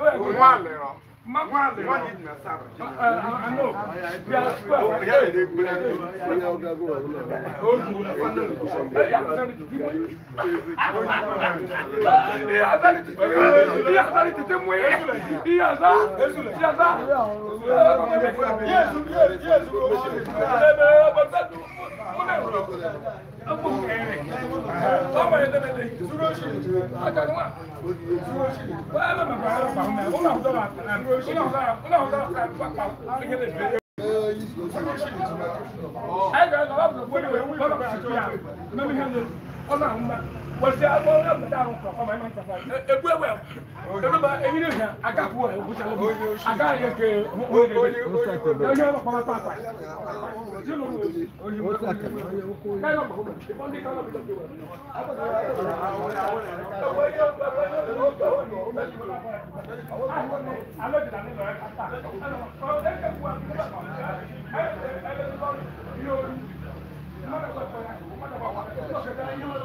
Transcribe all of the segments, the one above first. Yes, yes, yes. Ọlọ́run bá wɔsi abɔ ɔna bɛtɛ ahun kɔ ɔma ɛma ntafa ebu ewu ɛwu ɛnuba eyini hɛ aga kuwa ewu sɛ ewu aga yɛ ke oye de oye oye ɔma kɔma pa pa oye mu oye mu oye kala ma kɔma kɔndi kala mi tɔbi wa alo de la ne lɔrɛ ka taa ɔ ɛ kɛ kuwa kí ló bá kɔn ɛ ɛ ɛ ɛ lɔri yóò.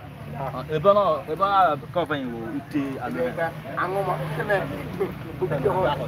ebe na ebe na kọfịn wo ite alụmị. aṅụma sịmị obi ọhụrụ.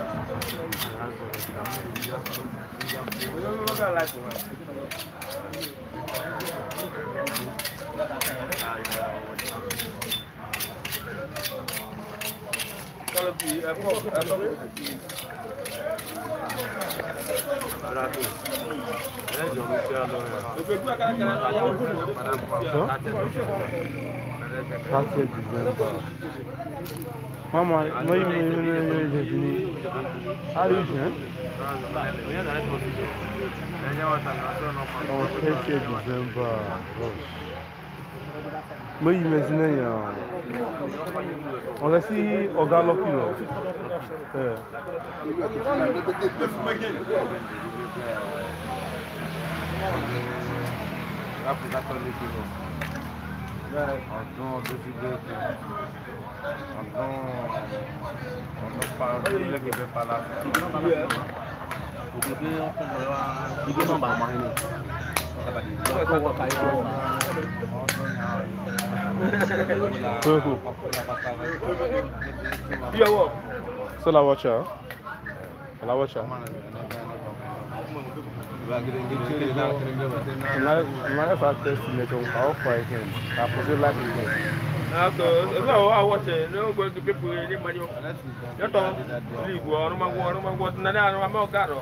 我我我干来着？好了，你，哎，跑，哎，跑。Mama, no you mean no you mean just me? Are you sure? Oh, 30 December. 매일매지는 야. 어나시 어갈로피로. 예. 앞으로 가톨릭으로. Attends, deux idées. Attends, on ne parle pas, il ne veut Who? Yeah, what? So la watch her. La watch her. Matter of fact, test me to how far I can. I put like again. After, so I watch it. No going to people any money. You don't leave. I don't want. I don't want. None. I don't want. Garo.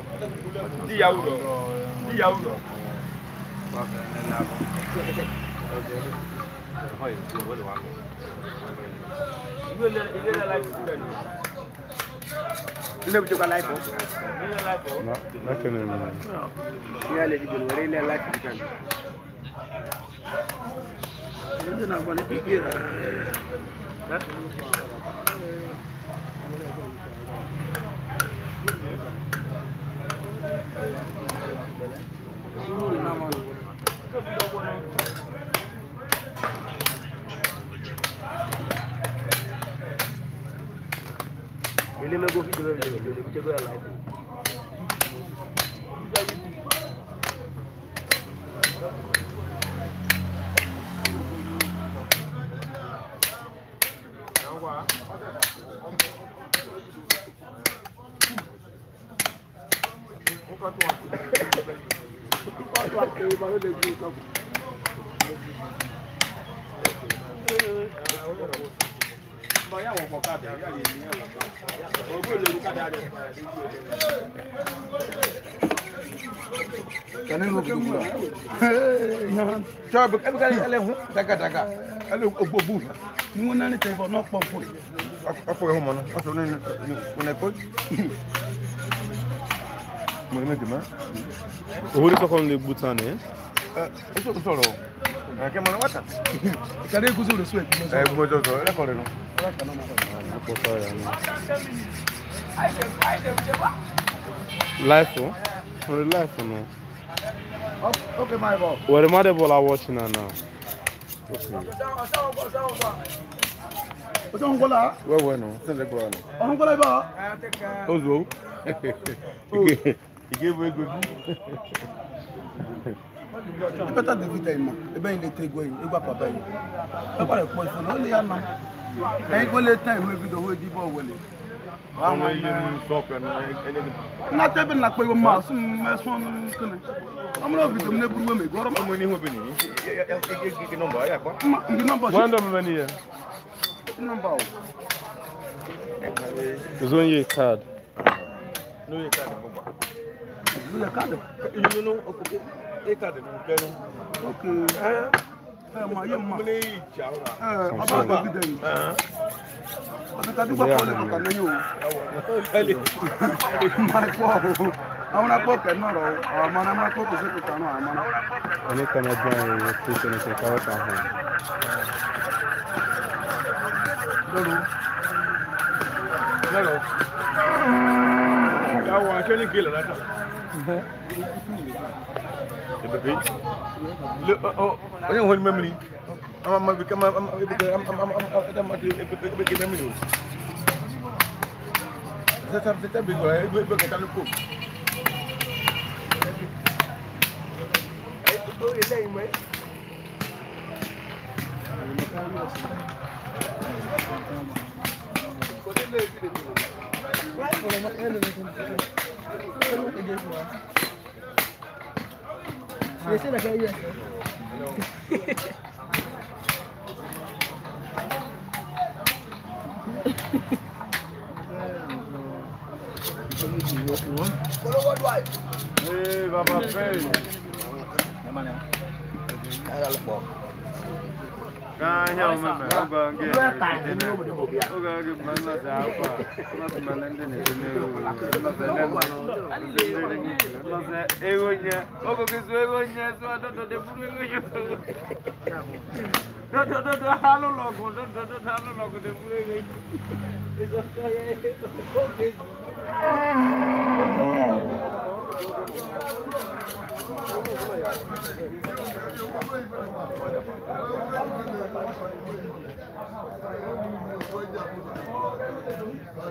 Diaudo. Diaudo. Ile bitu ka life o. Na, na kene ni. Ni ale di bolo ile life di kan. Ile na bani pikira. Ha? Yorùbá ló lè ju nǹkan kù. Báyàwó pọ̀ káàdì àríyá yìí ní ẹ̀rọ. Ògbó lè ní káàdì àríyá yìí. Kani nu dugu la. Cɔ bɛ k'ale k'ale ale hun daga daga ale gbɔ bu. Ni ko naani tɛ fɔ n'o kpɔ foyi. A fɔ yɔrɔ mɔna a sɔrɔ ne ne ne ko. Mɔmɛ jumɛn owó ní sọ́kọ́ ń lè gbúta ni. ẹ ṣe kò sọ̀rọ̀ o ẹ̀kẹ́ mọ̀ ní wáta. ìkàdé ikú sóòrè sóòrè gbúmọ̀ sọ̀rọ̀. ẹ gbúmọ̀ sọ̀rọ̀ ẹlẹ́kọ̀ọ́ rẹ̀ nù. Life, oh, for life, oh, no. Oh, okay, my ball. Where the mother ball are watching her now. Ojo ngola. Wewe no, sende kwa no. Ngola ba. Ozo gave good. The the better Only a a a man. go go. him whole away. I'm I'm I'm not not to for ìgéwò egbègbú. pẹ́tà dèvítà ìmọ̀ ẹgbẹ́ yìí lè tẹ ìgò yìí nígbà bàbá yìí ẹgbà rẹ̀ pọ̀ ìfọ̀nà ó lè yá ma ẹ̀yin kò lè tẹ ìwé fídíò owó ìdìbò wọlé. àwọn iye ní sọ́ọ̀kì ẹ̀ ní ẹgbẹ́ ní akpẹ́ ìwé máa sún mẹ́sàn-án kìnnì ọmọ náà fìdí omi n'eburu wẹ́mẹ̀ gọ́rọ́ ọmọ ní ihò bẹ̀rẹ̀ yìí nọmba ayé àpá. wọ́n dọ̀ mẹ́mẹ́ nìyẹn. nọmba o. zonye card. n'oye card gbogbo lulẹ̀ káàdì. nínú ọkùnrin ékàdì ló ń bẹ nù. ok ẹ ẹ mọ ayé mọ. múlẹ̀ ìjà ọ̀rọ̀. ẹ ọba àgbà bí dẹ̀yìn. ọ̀sẹ̀ta dúpọ̀ pọ̀ lẹ́nu kàn lẹ́yìn o. máa pọ̀ o àwọn akpọ̀ kẹ́nu ọ̀rọ̀ àwọn ọmọ náà máa pọ̀ kò sí kòkànú àwọn ọmọ náà. ẹni kan ẹgbẹ́ ẹ̀ ẹ̀ tó ṣe ní ṣe káwọ́ kan hàn. lọ́rùn lọ́rùn. Yawa, ṣé ní kí lè látà? أنا هو المملي أما ما بك أما أما بك أما أما أما أما بك مملي تتعب تتعب بك بك تعلقكم دايما Thank you. Ei, vai pra frente. oge a ga-ebu nnazi akwa nnazi mele ndị na-eme ewu onye oge gị zụọ ewu onye zụọ dododo buru ewu onye dododo alụlụ ọgụ dododo alụlụ ọgụ deburu ewu onye Thank you.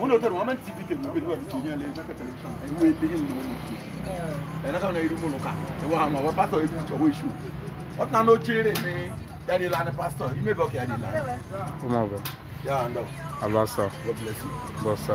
unotori o muperi vavikinya lekakataaiwepenyeiaona iri o wama wapastor ekutsva weshu watinanotyere ne danilane pastor imebake danilane umabe ya anda abasa bosa bosa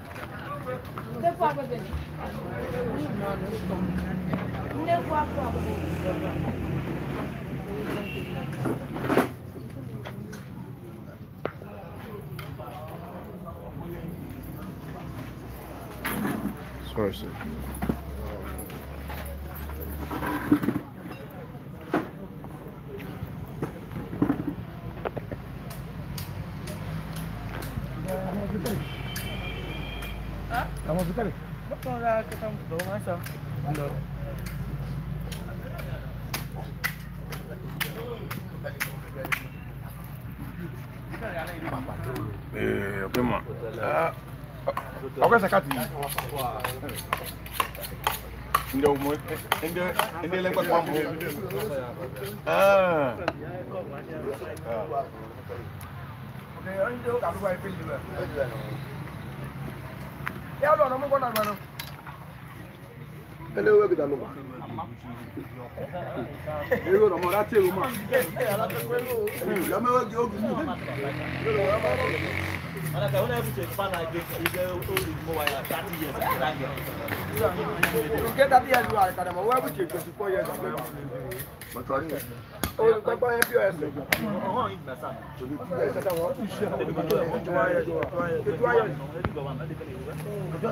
Dê não água, bebê. não com água, não Sorry, kita nih. Betul lah kita belum masuk. Belum. Eh, apa mak? Aku sekat ni. Indah umur, indah, indah lengkap mampu. Ah. Okay, indah kalau wifi juga. É lọ ọ̀nà mú gbọ́dọ̀ àgbà náà. ẹlẹ́wọ̀n wẹ́ẹ̀kì dànù wá. èrò ọ̀nà ọ̀rá tí èrò máa. ẹ̀ẹ́dẹ̀ẹ́dẹ́ alákẹ́kọ̀ọ́ ẹ̀rọ. ẹ̀ẹ́dẹ́gbẹ́wẹ́ẹ̀kì ó gbìyànjú. And I can only able to expand like this, if they old is more like 30 years, I can get it. You get 30 years, oh, you are Kadama, where would you 24 years ago? Olùgbọ́gbọ́ yẹn bí ọ̀ẹ́sẹ̀. Ọ̀hún yìí gbà sáà. Olùgbọ́gbọ́ yẹn bí ọ̀ẹ́sẹ̀.